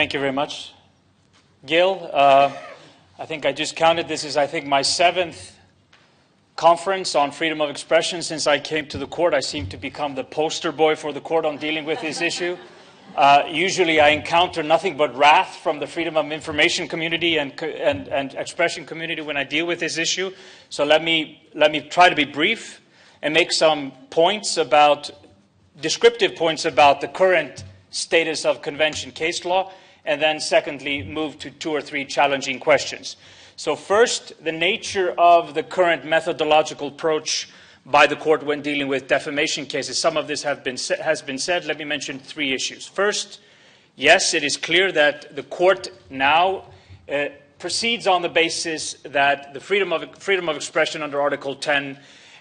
Thank you very much. Gil, uh, I think I just counted this is, I think, my seventh conference on freedom of expression since I came to the court. I seem to become the poster boy for the court on dealing with this issue. Uh, usually I encounter nothing but wrath from the freedom of information community and, and, and expression community when I deal with this issue. So let me, let me try to be brief and make some points about, descriptive points about the current status of convention case law, and then secondly, move to two or three challenging questions. So first, the nature of the current methodological approach by the court when dealing with defamation cases. Some of this been, has been said. Let me mention three issues. First, yes, it is clear that the court now uh, proceeds on the basis that the freedom of, freedom of expression under Article 10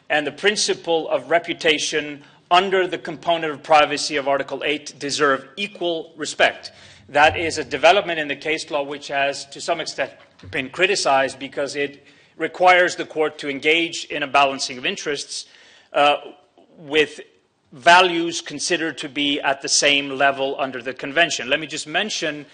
and the principle of reputation under the component of privacy of Article 8 deserve equal respect. That is a development in the case law which has, to some extent, been criticized because it requires the court to engage in a balancing of interests uh, with values considered to be at the same level under the convention. Let me just mention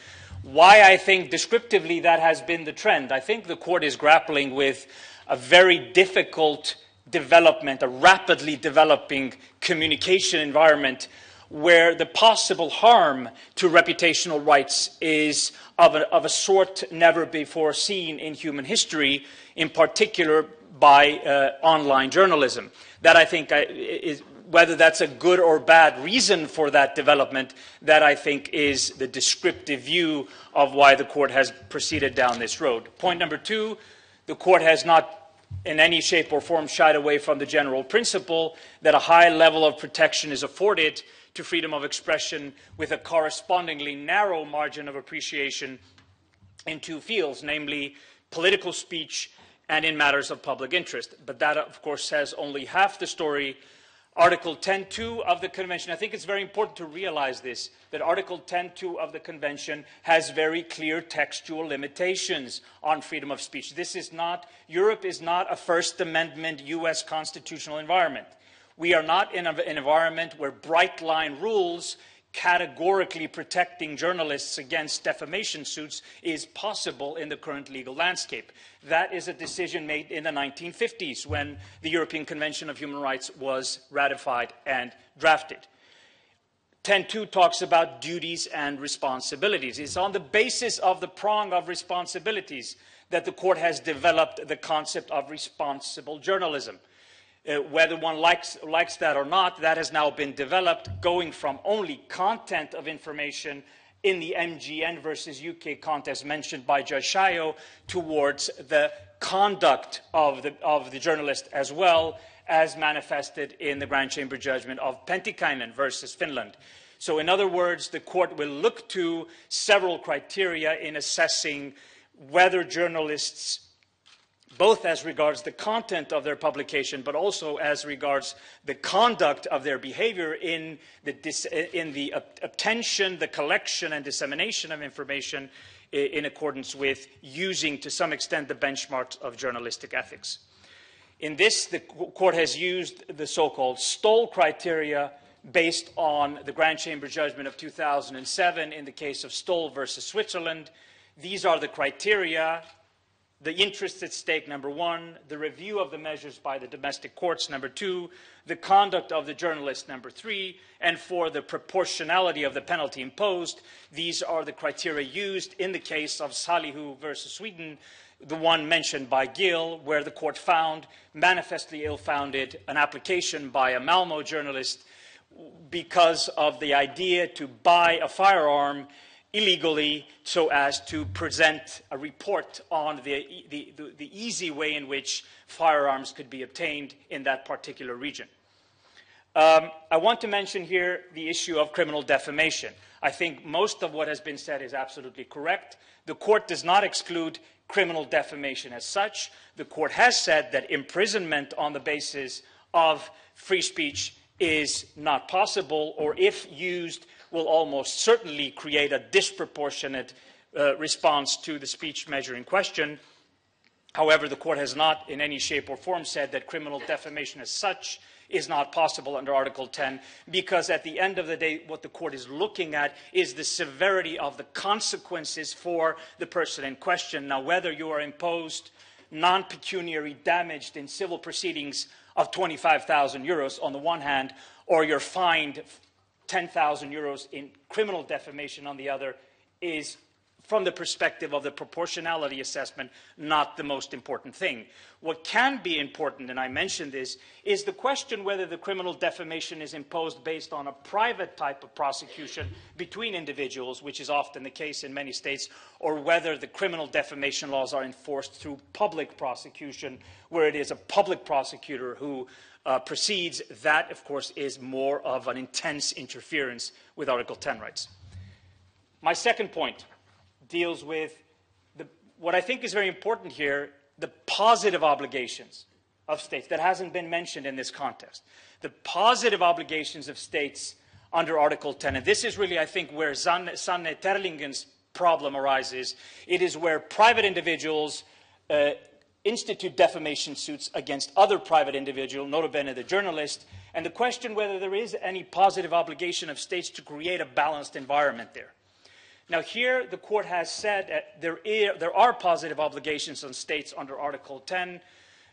why I think descriptively that has been the trend. I think the court is grappling with a very difficult development, a rapidly developing communication environment where the possible harm to reputational rights is of a, of a sort never before seen in human history, in particular by uh, online journalism. That I think uh, is, whether that's a good or bad reason for that development, that I think is the descriptive view of why the court has proceeded down this road. Point number two, the court has not in any shape or form shied away from the general principle that a high level of protection is afforded to freedom of expression with a correspondingly narrow margin of appreciation in two fields, namely political speech and in matters of public interest. But that, of course, says only half the story. Article 10.2 of the Convention, I think it's very important to realize this, that Article 10.2 of the Convention has very clear textual limitations on freedom of speech. This is not, Europe is not a First Amendment US constitutional environment. We are not in an environment where bright line rules categorically protecting journalists against defamation suits is possible in the current legal landscape. That is a decision made in the 1950s when the European Convention of Human Rights was ratified and drafted. 10.2 talks about duties and responsibilities. It's on the basis of the prong of responsibilities that the court has developed the concept of responsible journalism. Uh, whether one likes, likes that or not, that has now been developed, going from only content of information in the MGN versus UK contest mentioned by Judge Sajó towards the conduct of the, of the journalist as well as manifested in the Grand Chamber judgment of Pentikäinen versus Finland. So in other words, the court will look to several criteria in assessing whether journalists both as regards the content of their publication, but also as regards the conduct of their behavior in the, in the obtention, the collection, and dissemination of information in accordance with using, to some extent, the benchmarks of journalistic ethics. In this, the court has used the so-called Stoll criteria based on the Grand Chamber judgment of 2007 in the case of Stoll versus Switzerland. These are the criteria the interests at stake, number one, the review of the measures by the domestic courts, number two, the conduct of the journalist, number three, and for the proportionality of the penalty imposed. These are the criteria used in the case of Salihu versus Sweden, the one mentioned by Gil, where the court found manifestly ill-founded an application by a Malmo journalist because of the idea to buy a firearm illegally so as to present a report on the, the, the, easy way in which firearms could be obtained in that particular region. Um, I want to mention here the issue of criminal defamation. I think most of what has been said is absolutely correct. The court does not exclude criminal defamation as such. The court has said that imprisonment on the basis of free speech is not possible, or if used will almost certainly create a disproportionate uh, response to the speech measure in question. However, the court has not in any shape or form said that criminal defamation as such is not possible under Article 10 because at the end of the day, what the court is looking at is the severity of the consequences for the person in question. Now, whether you are imposed non-pecuniary damage in civil proceedings of 25,000 euros on the one hand, or you're fined 10,000 euros in criminal defamation on the other, is from the perspective of the proportionality assessment, not the most important thing. What can be important, and I mentioned this, is the question whether the criminal defamation is imposed based on a private type of prosecution between individuals, which is often the case in many states, or whether the criminal defamation laws are enforced through public prosecution, where it is a public prosecutor who uh, proceeds. That, of course, is more of an intense interference with Article 10 rights. My second point deals with the, what I think is very important here the positive obligations of states. That hasn't been mentioned in this context. The positive obligations of states under Article 10. And this is really, I think, where Sanne, Terlingen's problem arises. It is where private individuals uh, institute defamation suits against other private individuals, notably the journalist, and the question whether there is any positive obligation of states to create a balanced environment there. Now, here the court has said that there, is, there are positive obligations on states under Article 10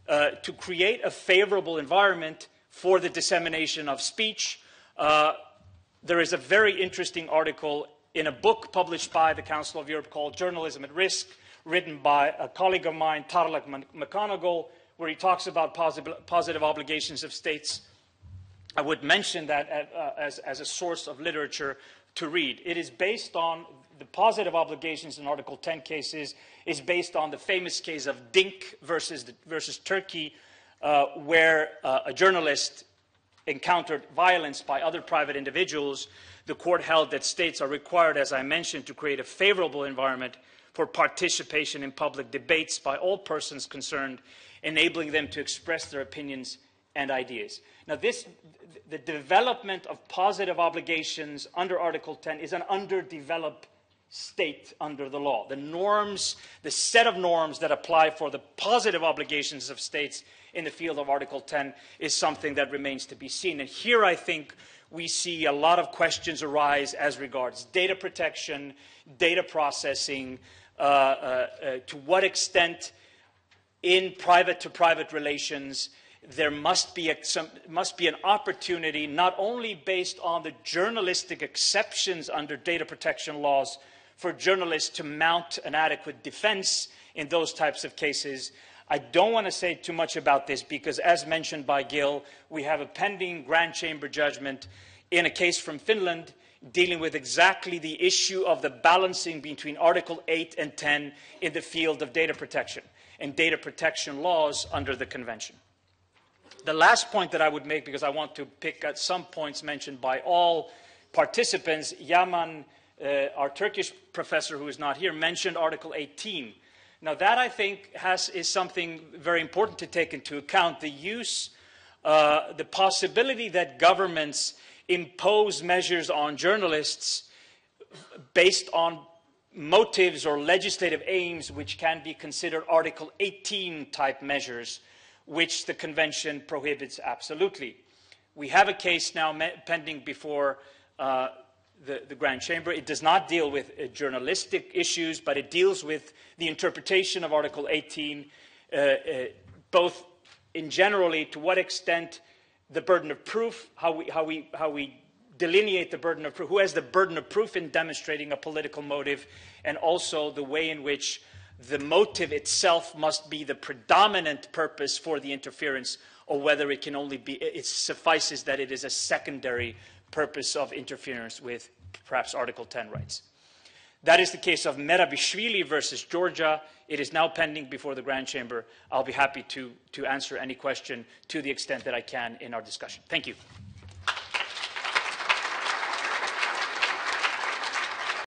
uh, to create a favorable environment for the dissemination of speech. Uh, there is a very interesting article in a book published by the Council of Europe called Journalism at Risk, written by a colleague of mine, Tarlach McGonagle, where he talks about positive, positive obligations of states. I would mention that uh, as, as a source of literature to read. It is based on the positive obligations in Article 10 cases is based on the famous case of Dink versus, the, versus Turkey, uh, where uh, a journalist encountered violence by other private individuals. The court held that states are required, as I mentioned, to create a favorable environment for participation in public debates by all persons concerned, enabling them to express their opinions and ideas. Now, this, the development of positive obligations under Article 10 is an underdeveloped state under the law. The norms, the set of norms that apply for the positive obligations of states in the field of Article 10 is something that remains to be seen. And here I think we see a lot of questions arise as regards data protection, data processing, uh, uh, uh, to what extent in private to private relations there must be, a, some, must be an opportunity not only based on the journalistic exceptions under data protection laws for journalists to mount an adequate defense in those types of cases. I don't want to say too much about this because, as mentioned by Gil, we have a pending Grand Chamber judgment in a case from Finland dealing with exactly the issue of the balancing between Article 8 and 10 in the field of data protection and data protection laws under the Convention. The last point that I would make, because I want to pick at some points mentioned by all participants, Yaman, uh, our Turkish professor who is not here, mentioned Article 18. Now, that I think has, is something very important to take into account the use, uh, the possibility that governments impose measures on journalists based on motives or legislative aims which can be considered Article 18 type measures which the convention prohibits absolutely. We have a case now pending before uh, the, the, Grand Chamber. It does not deal with uh, journalistic issues, but it deals with the interpretation of Article 18, uh, uh, both in generally to what extent the burden of proof, how we, how we, how we delineate the burden of proof, who has the burden of proof in demonstrating a political motive, and also the way in which the motive itself must be the predominant purpose for the interference or whether it can only be, it suffices that it is a secondary purpose of interference with perhaps Article 10 rights. That is the case of Merabishvili versus Georgia. It is now pending before the Grand Chamber. I'll be happy to, to answer any question to the extent that I can in our discussion. Thank you.